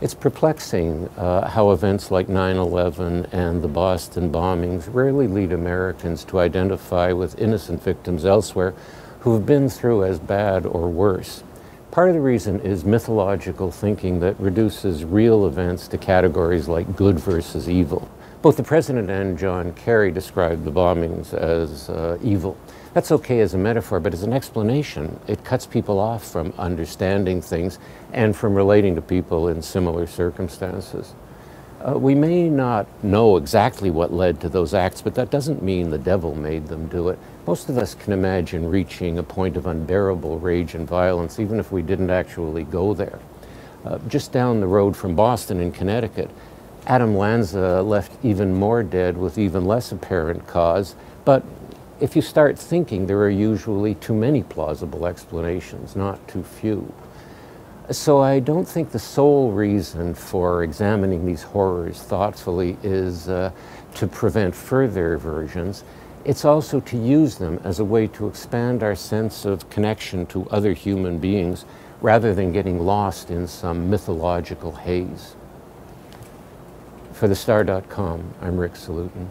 It's perplexing uh, how events like 9 11 and the Boston bombings rarely lead Americans to identify with innocent victims elsewhere who have been through as bad or worse. Part of the reason is mythological thinking that reduces real events to categories like good versus evil. Both the President and John Kerry described the bombings as uh, evil. That's okay as a metaphor, but as an explanation, it cuts people off from understanding things and from relating to people in similar circumstances. Uh, we may not know exactly what led to those acts, but that doesn't mean the devil made them do it. Most of us can imagine reaching a point of unbearable rage and violence, even if we didn't actually go there. Uh, just down the road from Boston in Connecticut, Adam Lanza left even more dead with even less apparent cause, but if you start thinking, there are usually too many plausible explanations, not too few. So I don't think the sole reason for examining these horrors thoughtfully is uh, to prevent further versions. It's also to use them as a way to expand our sense of connection to other human beings rather than getting lost in some mythological haze. For thestar.com, I'm Rick Salutin.